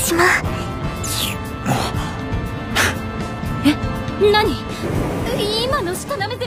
私もえ何？今の舌なめて